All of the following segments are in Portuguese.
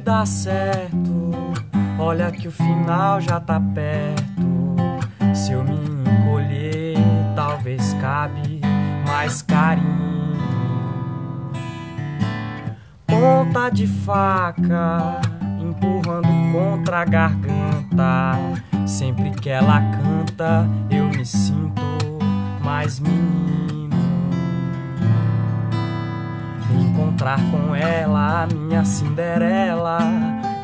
Pode certo, olha que o final já tá perto. Se eu me encolher, talvez cabe mais carinho. Ponta de faca, empurrando contra a garganta. Sempre que ela canta, eu me sinto mais menino. Encontrar com ela, minha Cinderela,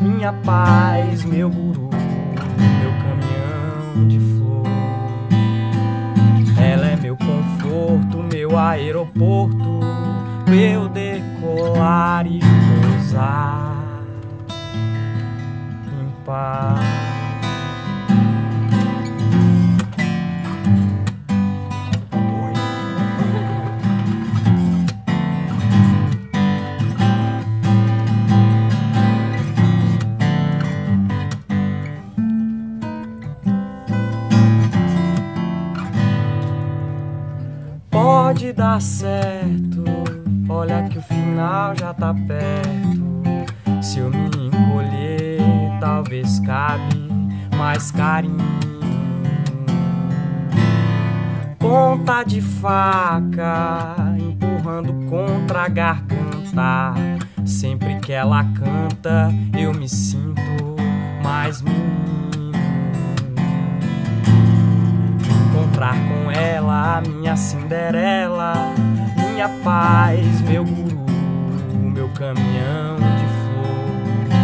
minha paz, meu guru, meu caminhão de flor. Ela é meu conforto, meu aeroporto, pra eu decolar e pousar em paz. Pode dar certo. Olha que o final já tá perto. Se eu me encolher, talvez cabe mais carinho. Ponta de faca, empurrando contra a garganta. Sempre que ela canta, eu me sinto mais menino. encontrar com ela, minha Cinderela, minha paz, meu guru, meu caminhão de flor.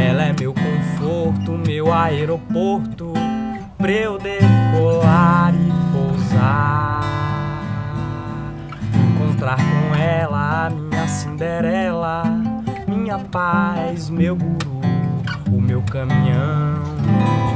Ela é meu conforto, meu aeroporto, pra eu decolar e pousar. Encontrar com ela, minha Cinderela, minha paz, meu guru, o meu caminhão